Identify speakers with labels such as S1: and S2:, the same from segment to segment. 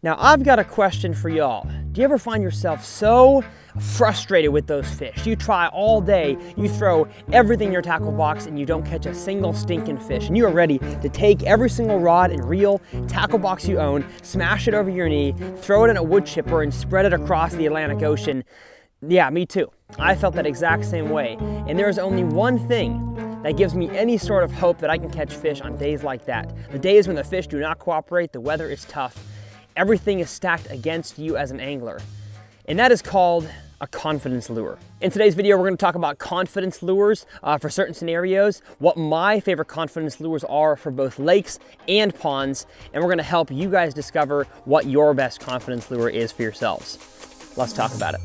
S1: Now I've got a question for y'all. Do you ever find yourself so frustrated with those fish? You try all day, you throw everything in your tackle box and you don't catch a single stinking fish. And you are ready to take every single rod and reel, tackle box you own, smash it over your knee, throw it in a wood chipper and spread it across the Atlantic Ocean. Yeah, me too. I felt that exact same way. And there is only one thing that gives me any sort of hope that I can catch fish on days like that. The days when the fish do not cooperate, the weather is tough, everything is stacked against you as an angler. And that is called a confidence lure. In today's video, we're gonna talk about confidence lures uh, for certain scenarios, what my favorite confidence lures are for both lakes and ponds, and we're gonna help you guys discover what your best confidence lure is for yourselves. Let's talk about it.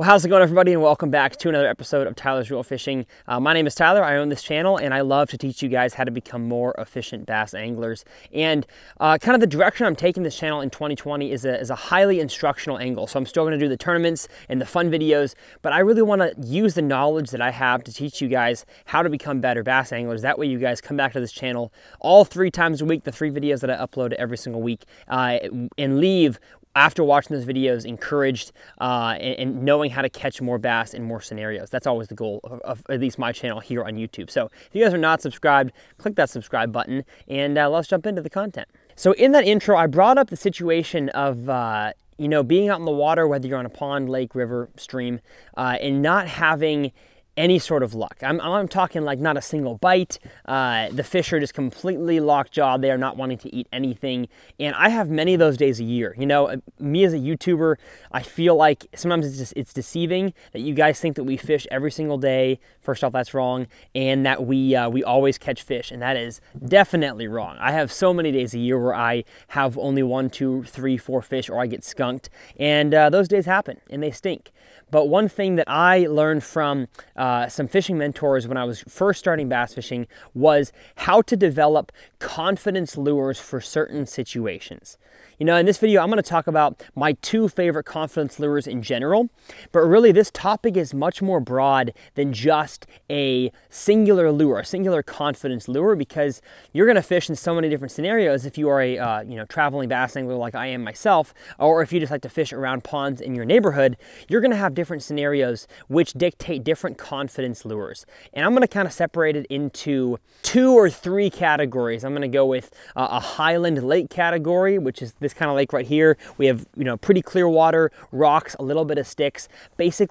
S1: Well, how's it going everybody and welcome back to another episode of Tyler's Reel Fishing. Uh, my name is Tyler, I own this channel and I love to teach you guys how to become more efficient bass anglers. And uh, kind of the direction I'm taking this channel in 2020 is a, is a highly instructional angle. So I'm still gonna do the tournaments and the fun videos, but I really wanna use the knowledge that I have to teach you guys how to become better bass anglers. That way you guys come back to this channel all three times a week, the three videos that I upload every single week, uh, and leave after watching those videos encouraged uh, and, and, knowing how to catch more bass in more scenarios. That's always the goal of, of, at least my channel here on YouTube. So if you guys are not subscribed, click that subscribe button and uh, let's jump into the content. So in that intro, I brought up the situation of uh, you know, being out in the water, whether you're on a pond, lake, river, stream, uh, and not having any sort of luck. I'm, I'm talking like not a single bite. Uh, the fish are just completely lockjaw. They are not wanting to eat anything. And I have many of those days a year. You know, me as a YouTuber, I feel like sometimes it's just, it's deceiving that you guys think that we fish every single day. First off, that's wrong. And that we, uh, we always catch fish. And that is definitely wrong. I have so many days a year where I have only one, two, three, four fish or I get skunked. And uh, those days happen and they stink. But one thing that I learned from uh, Uh, some fishing mentors when I was first starting bass fishing was how to develop confidence lures for certain situations. You know, in this video, I'm going to talk about my two favorite confidence lures in general, but really this topic is much more broad than just a singular lure, a singular confidence lure, because you're going to fish in so many different scenarios if you are a, uh, you know, traveling bass angler like I am myself, or if you just like to fish around ponds in your neighborhood, you're going to have different scenarios which dictate different confidence lures. And I'm going to kind of separate it into two or three categories. I'm going to go with uh, a highland lake category, which is this this kind of lake right here. We have, you know, pretty clear water, rocks, a little bit of sticks. Basic,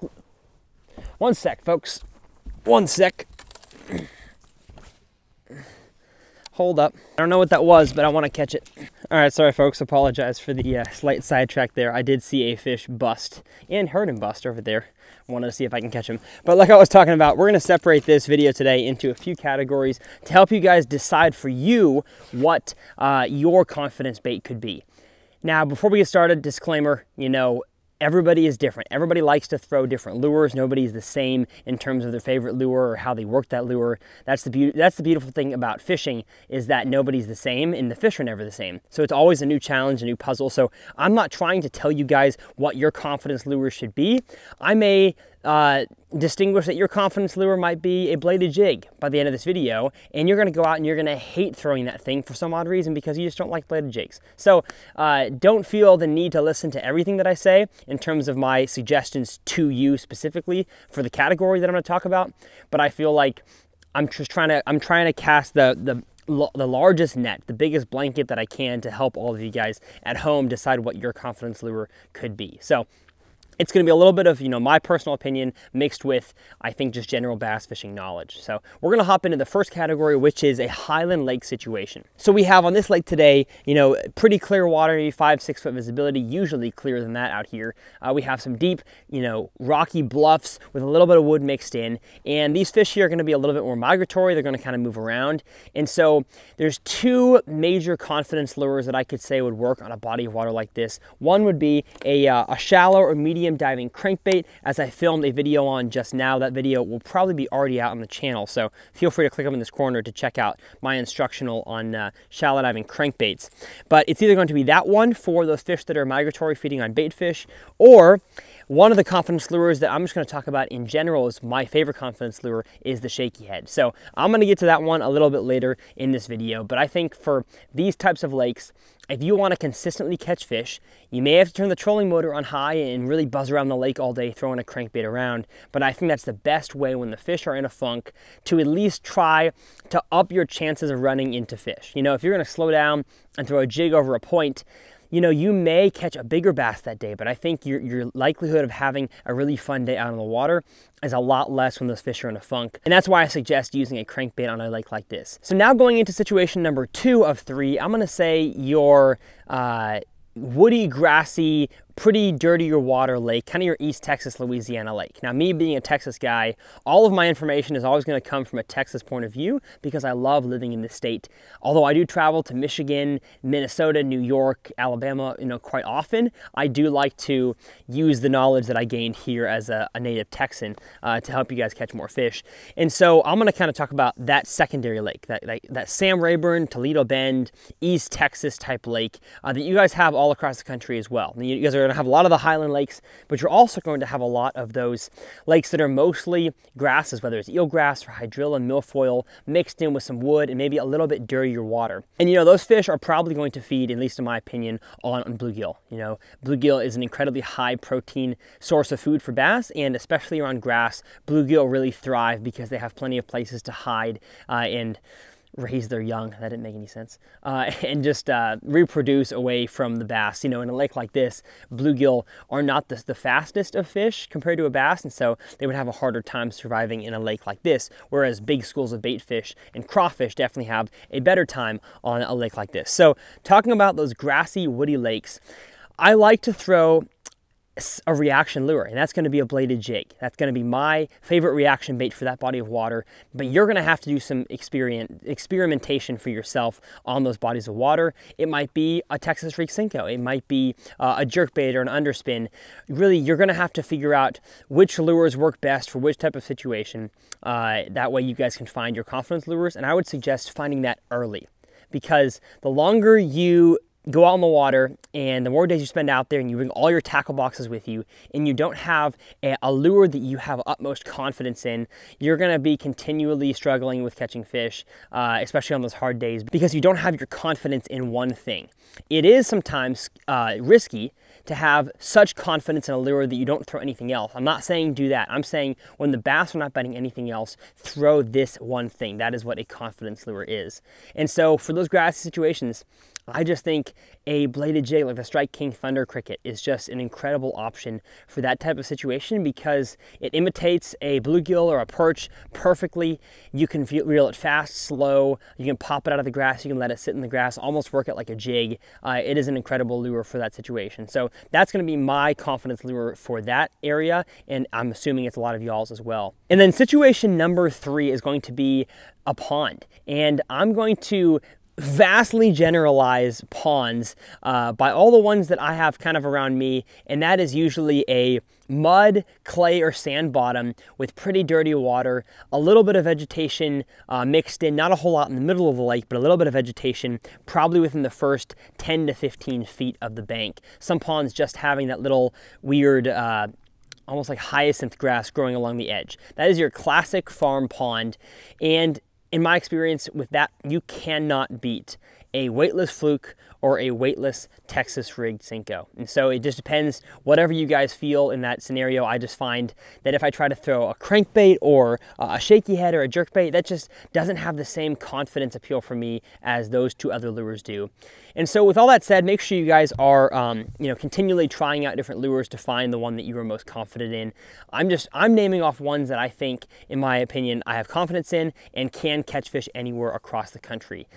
S1: one sec, folks. One sec. Hold up. I don't know what that was, but I want to catch it. All right, sorry folks, apologize for the uh, slight sidetrack there. I did see a fish bust and heard him bust over there. Wanted to see if I can catch him. But like I was talking about, we're gonna separate this video today into a few categories to help you guys decide for you what uh, your confidence bait could be. Now, before we get started, disclaimer, you know, everybody is different. Everybody likes to throw different lures. Nobody's the same in terms of their favorite lure or how they work that lure. That's the that's the beautiful thing about fishing is that nobody's the same and the fish are never the same. So it's always a new challenge, a new puzzle. So I'm not trying to tell you guys what your confidence lure should be. I may uh, distinguish that your confidence lure might be a bladed jig by the end of this video, and you're gonna go out and you're gonna hate throwing that thing for some odd reason because you just don't like bladed jigs. So uh, don't feel the need to listen to everything that I say in terms of my suggestions to you specifically for the category that I'm gonna talk about, but I feel like I'm just trying to, I'm trying to cast the, the the largest net, the biggest blanket that I can to help all of you guys at home decide what your confidence lure could be. So it's going to be a little bit of, you know, my personal opinion mixed with, I think, just general bass fishing knowledge. So we're going to hop into the first category, which is a highland lake situation. So we have on this lake today, you know, pretty clear water, maybe five, six foot visibility, usually clearer than that out here. Uh, we have some deep, you know, rocky bluffs with a little bit of wood mixed in. And these fish here are going to be a little bit more migratory. They're going to kind of move around. And so there's two major confidence lures that I could say would work on a body of water like this. One would be a, uh, a shallow or medium medium diving crankbait as I filmed a video on just now. That video will probably be already out on the channel, so feel free to click up in this corner to check out my instructional on uh, shallow diving crankbaits. But it's either going to be that one for those fish that are migratory feeding on bait fish, or one of the confidence lures that I'm just going to talk about in general is my favorite confidence lure is the shaky head. So I'm going to get to that one a little bit later in this video, but I think for these types of lakes, if you want to consistently catch fish, you may have to turn the trolling motor on high and really buzz around the lake all day throwing a crankbait around. But I think that's the best way when the fish are in a funk to at least try to up your chances of running into fish. You know, if you're going to slow down and throw a jig over a point, you know, you may catch a bigger bass that day, but I think your, your likelihood of having a really fun day out on the water is a lot less when those fish are in a funk. And that's why I suggest using a crankbait on a lake like this. So now going into situation number two of three, I'm gonna say your uh, woody, grassy, pretty dirtier water lake, kind of your East Texas, Louisiana lake. Now, me being a Texas guy, all of my information is always going to come from a Texas point of view because I love living in the state. Although I do travel to Michigan, Minnesota, New York, Alabama, you know, quite often, I do like to use the knowledge that I gained here as a, a native Texan uh, to help you guys catch more fish. And so I'm going to kind of talk about that secondary lake, that, that, that Sam Rayburn, Toledo Bend, East Texas type lake uh, that you guys have all across the country as well. You guys are going to have a lot of the highland lakes, but you're also going to have a lot of those lakes that are mostly grasses, whether it's eelgrass or hydrilla milfoil mixed in with some wood and maybe a little bit dirtier water. And you know, those fish are probably going to feed, at least in my opinion, on, on bluegill. You know, bluegill is an incredibly high protein source of food for bass, and especially around grass, bluegill really thrive because they have plenty of places to hide uh, and raise their young, that didn't make any sense, uh, and just uh, reproduce away from the bass. You know, in a lake like this, bluegill are not the, the fastest of fish compared to a bass, and so they would have a harder time surviving in a lake like this, whereas big schools of bait fish and crawfish definitely have a better time on a lake like this. So talking about those grassy, woody lakes, I like to throw a reaction lure, and that's going to be a bladed jig. That's going to be my favorite reaction bait for that body of water, but you're going to have to do some experiment, experimentation for yourself on those bodies of water. It might be a Texas Freak Senko. It might be uh, a jerk bait or an underspin. Really, you're going to have to figure out which lures work best for which type of situation. Uh, that way you guys can find your confidence lures, and I would suggest finding that early because the longer you go out on the water and the more days you spend out there and you bring all your tackle boxes with you and you don't have a, a lure that you have utmost confidence in, you're going to be continually struggling with catching fish, uh, especially on those hard days because you don't have your confidence in one thing. It is sometimes uh, risky to have such confidence in a lure that you don't throw anything else. I'm not saying do that. I'm saying when the bass are not biting anything else, throw this one thing. That is what a confidence lure is. And so for those grassy situations, I just think a bladed jig like the Strike King Thunder Cricket is just an incredible option for that type of situation because it imitates a bluegill or a perch perfectly. You can reel it fast, slow, you can pop it out of the grass, you can let it sit in the grass, almost work it like a jig. Uh, it is an incredible lure for that situation. So that's going to be my confidence lure for that area, and I'm assuming it's a lot of y'all's as well. And then situation number three is going to be a pond. And I'm going to vastly generalize ponds uh, by all the ones that I have kind of around me, and that is usually a mud, clay, or sand bottom with pretty dirty water, a little bit of vegetation uh, mixed in, not a whole lot in the middle of the lake, but a little bit of vegetation, probably within the first 10 to 15 feet of the bank. Some ponds just having that little weird uh, almost like hyacinth grass growing along the edge. That is your classic farm pond. And in my experience with that, you cannot beat a weightless fluke or a weightless Texas rigged Senko. And so it just depends, whatever you guys feel in that scenario. I just find that if I try to throw a crankbait or a shaky head or a jerkbait, that just doesn't have the same confidence appeal for me as those two other lures do. And so with all that said, make sure you guys are, um, you know, continually trying out different lures to find the one that you are most confident in. I'm just, I'm naming off ones that I think, in my opinion, I have confidence in and can catch fish anywhere across the country.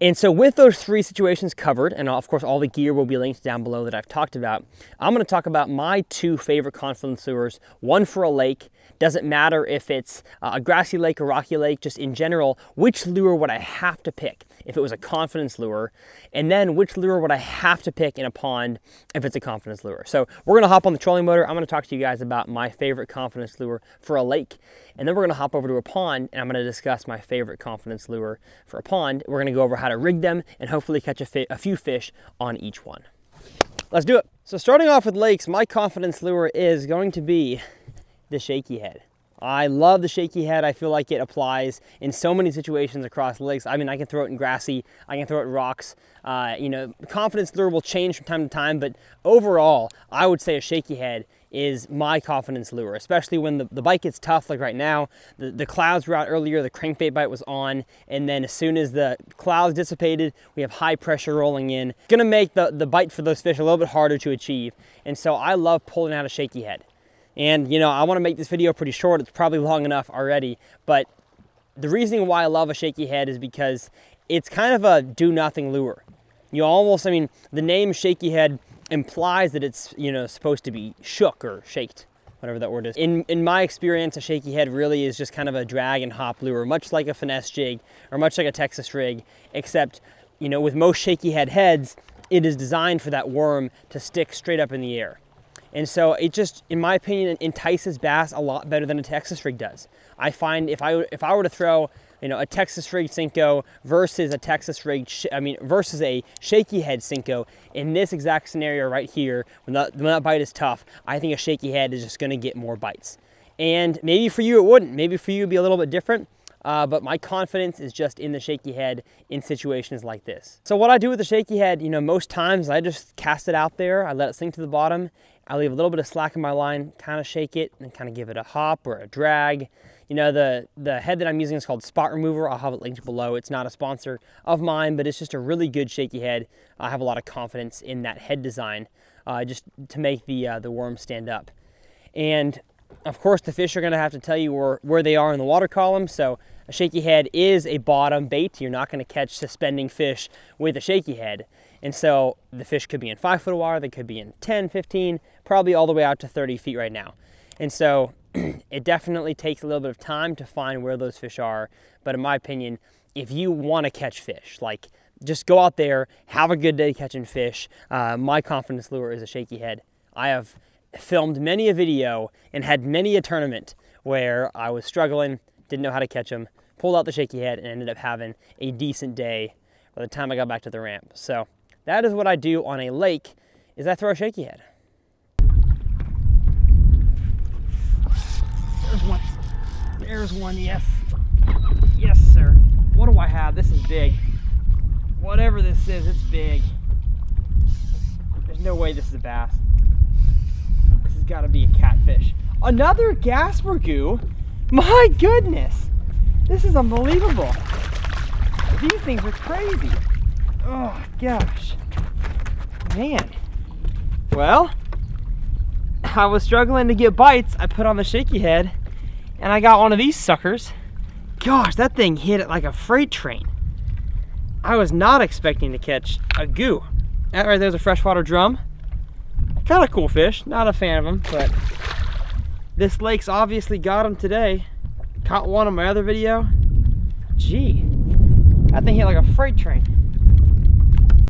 S1: And so with those three situations covered, and of course all the gear will be linked down below that I've talked about, I'm gonna talk about my two favorite confidence lures, one for a lake Doesn't matter if it's uh, a grassy lake or rocky lake, just in general, which lure would I have to pick if it was a confidence lure? And then which lure would I have to pick in a pond if it's a confidence lure? So we're gonna hop on the trolling motor. I'm gonna talk to you guys about my favorite confidence lure for a lake. And then we're gonna hop over to a pond and I'm gonna discuss my favorite confidence lure for a pond. We're gonna go over how to rig them and hopefully catch a, a few fish on each one. Let's do it. So starting off with lakes, my confidence lure is going to be the shaky head. I love the shaky head. I feel like it applies in so many situations across lakes. I mean, I can throw it in grassy, I can throw it in rocks. Uh, you know, confidence lure will change from time to time, but overall, I would say a shaky head is my confidence lure, especially when the, the bite gets tough, like right now. The, the clouds were out earlier, the crankbait bite was on, and then as soon as the clouds dissipated, we have high pressure rolling in. It's gonna make the, the bite for those fish a little bit harder to achieve. And so I love pulling out a shaky head. And you know, I wanna make this video pretty short. It's probably long enough already, but the reason why I love a shaky head is because it's kind of a do nothing lure. You almost, I mean, the name shaky head implies that it's, you know, supposed to be shook or shaked, whatever that word is. In, in my experience, a shaky head really is just kind of a drag and hop lure, much like a finesse jig or much like a Texas rig, except, you know, with most shaky head heads, it is designed for that worm to stick straight up in the air. And so it just, in my opinion, entices bass a lot better than a Texas rig does. I find if I, if I were to throw you know, a Texas rig Senko versus a Texas rig, I mean, versus a shaky head Senko. In this exact scenario right here, when that, when that bite is tough, I think a shaky head is just gonna get more bites. And maybe for you it wouldn't. Maybe for you it'd be a little bit different. Uh, but my confidence is just in the shaky head in situations like this. So what I do with the shaky head, you know, most times I just cast it out there, I let it sink to the bottom, I leave a little bit of slack in my line, kind of shake it, and kind of give it a hop or a drag, you know, the, the head that I'm using is called Spot Remover. I'll have it linked below. It's not a sponsor of mine, but it's just a really good shaky head. I have a lot of confidence in that head design uh, just to make the, uh, the worm stand up. And of course, the fish are gonna have to tell you where, where they are in the water column. So a shaky head is a bottom bait. You're not gonna catch suspending fish with a shaky head. And so the fish could be in five foot of water, they could be in 10, 15, probably all the way out to 30 feet right now. And so it definitely takes a little bit of time to find where those fish are. But in my opinion, if you want to catch fish, like just go out there, have a good day catching fish. Uh, my confidence lure is a shaky head. I have filmed many a video and had many a tournament where I was struggling, didn't know how to catch them, pulled out the shaky head and ended up having a decent day by the time I got back to the ramp. So that is what I do on a lake is I throw a shaky head. There's one, There's one, yes. Yes, sir. What do I have? This is big. Whatever this is, it's big. There's no way this is a bass. This has got to be a catfish. Another Gaspargoo? My goodness. This is unbelievable. These things are crazy. Oh, gosh. Man. Well, I was struggling to get bites. I put on the shaky head and I got one of these suckers. Gosh, that thing hit it like a freight train. I was not expecting to catch a goo. That right there's a freshwater drum. Kind of cool fish, not a fan of them, but this lake's obviously got them today. Caught one on my other video. Gee, that thing hit like a freight train.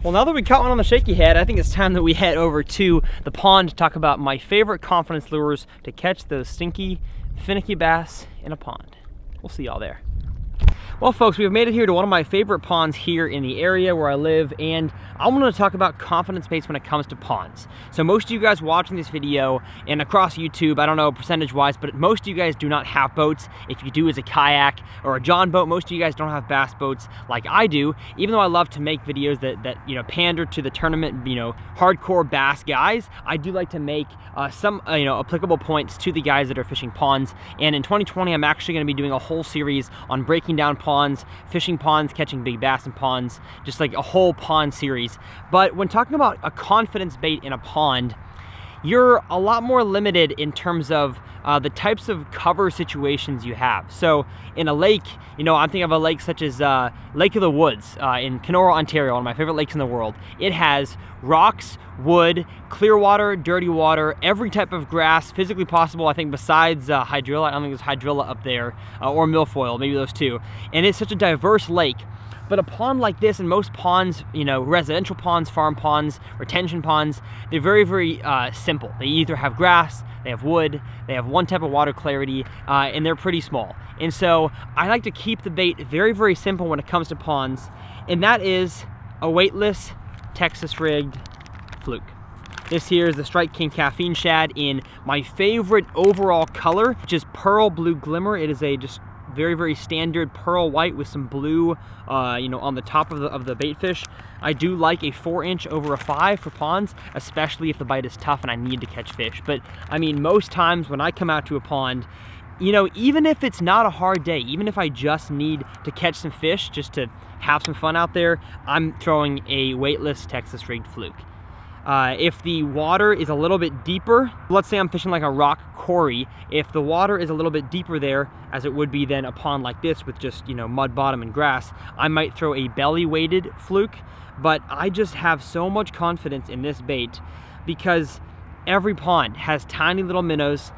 S1: Well, now that we caught one on the shaky head, I think it's time that we head over to the pond to talk about my favorite confidence lures to catch those stinky finicky bass in a pond. We'll see y'all there. Well folks, we've made it here to one of my favorite ponds here in the area where I live and I want to talk about confidence base when it comes to ponds. So most of you guys watching this video and across YouTube, I don't know percentage wise, but most of you guys do not have boats. If you do, it's a kayak or a John boat. Most of you guys don't have bass boats like I do, even though I love to make videos that, that you know, pander to the tournament, you know, hardcore bass guys, I do like to make uh, some, uh, you know, applicable points to the guys that are fishing ponds. And in 2020, I'm actually going to be doing a whole series on breaking down ponds, fishing ponds, catching big bass in ponds, just like a whole pond series. But when talking about a confidence bait in a pond, you're a lot more limited in terms of uh, the types of cover situations you have. So in a lake, you know, I'm thinking of a lake such as uh, Lake of the Woods uh, in Kenora, Ontario, one of my favorite lakes in the world. It has rocks, wood, clear water, dirty water, every type of grass physically possible, I think besides uh, hydrilla, I don't think there's hydrilla up there, uh, or milfoil, maybe those two. And it's such a diverse lake but a pond like this, and most ponds, you know, residential ponds, farm ponds, retention ponds, they're very, very uh, simple. They either have grass, they have wood, they have one type of water clarity, uh, and they're pretty small. And so I like to keep the bait very, very simple when it comes to ponds, and that is a weightless Texas rigged fluke. This here is the Strike King Caffeine Shad in my favorite overall color, which is Pearl Blue Glimmer. It is a just very, very standard pearl white with some blue, uh, you know, on the top of the, of the bait fish. I do like a four inch over a five for ponds, especially if the bite is tough and I need to catch fish. But I mean, most times when I come out to a pond, you know, even if it's not a hard day, even if I just need to catch some fish, just to have some fun out there, I'm throwing a weightless Texas rigged fluke. Uh, if the water is a little bit deeper, let's say I'm fishing like a rock quarry, if the water is a little bit deeper there, as it would be then a pond like this with just, you know, mud bottom and grass, I might throw a belly weighted fluke, but I just have so much confidence in this bait because every pond has tiny little minnows,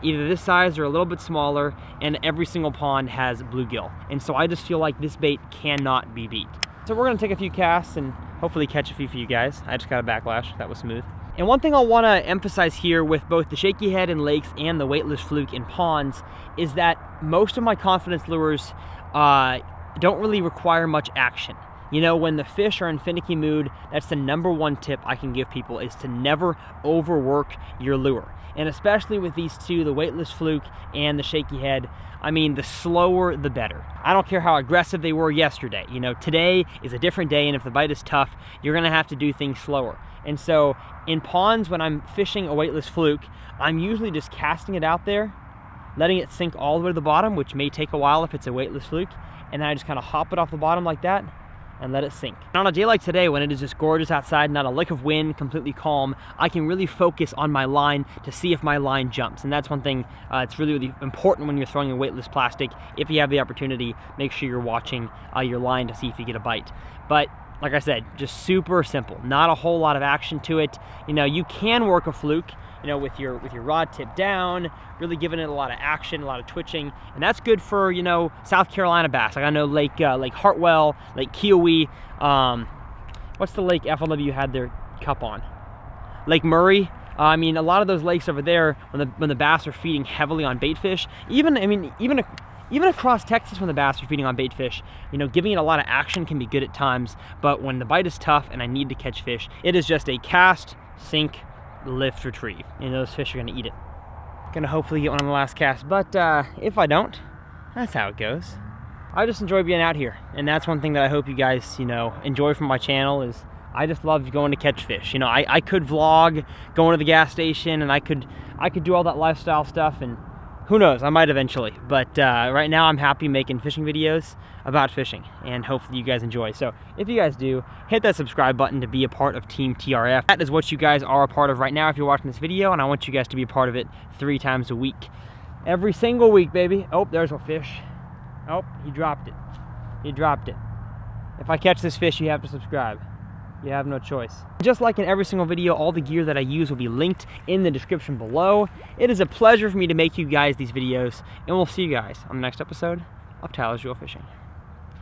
S1: either this size or a little bit smaller, and every single pond has bluegill. And so I just feel like this bait cannot be beat. So we're gonna take a few casts and hopefully catch a few for you guys. I just got a backlash, that was smooth. And one thing I wanna emphasize here with both the shaky head in lakes and the weightless fluke in ponds is that most of my confidence lures uh, don't really require much action. You know, when the fish are in finicky mood, that's the number one tip I can give people is to never overwork your lure. And especially with these two, the weightless fluke and the shaky head, I mean, the slower, the better. I don't care how aggressive they were yesterday. You know, today is a different day, and if the bite is tough, you're gonna have to do things slower. And so in ponds, when I'm fishing a weightless fluke, I'm usually just casting it out there, letting it sink all the way to the bottom, which may take a while if it's a weightless fluke, and then I just kind of hop it off the bottom like that, and let it sink. And on a day like today, when it is just gorgeous outside, not a lick of wind, completely calm, I can really focus on my line to see if my line jumps. And that's one thing uh, it's really, really important when you're throwing a weightless plastic. If you have the opportunity, make sure you're watching uh, your line to see if you get a bite. But like I said, just super simple. Not a whole lot of action to it. You know, you can work a fluke you know, with your with your rod tip down, really giving it a lot of action, a lot of twitching, and that's good for you know South Carolina bass. Like I know Lake uh, Lake Hartwell, Lake Keowee. Um, what's the lake FLW had their cup on? Lake Murray. Uh, I mean, a lot of those lakes over there, when the when the bass are feeding heavily on bait fish, even I mean, even a, even across Texas when the bass are feeding on bait fish, you know, giving it a lot of action can be good at times, but when the bite is tough and I need to catch fish, it is just a cast, sink, lift, retrieve. And those fish are gonna eat it. Gonna hopefully get one on the last cast, but uh, if I don't, that's how it goes. I just enjoy being out here, and that's one thing that I hope you guys, you know, enjoy from my channel is I just love going to catch fish. You know, I, I could vlog going to the gas station, and I could I could do all that lifestyle stuff, and who knows, I might eventually. But uh, right now I'm happy making fishing videos about fishing and hopefully you guys enjoy. So if you guys do, hit that subscribe button to be a part of Team TRF. That is what you guys are a part of right now if you're watching this video and I want you guys to be a part of it three times a week. Every single week, baby. Oh, there's a fish. Oh, he dropped it. He dropped it. If I catch this fish, you have to subscribe. You have no choice. Just like in every single video, all the gear that I use will be linked in the description below. It is a pleasure for me to make you guys these videos, and we'll see you guys on the next episode of Tyler's Reel Fishing.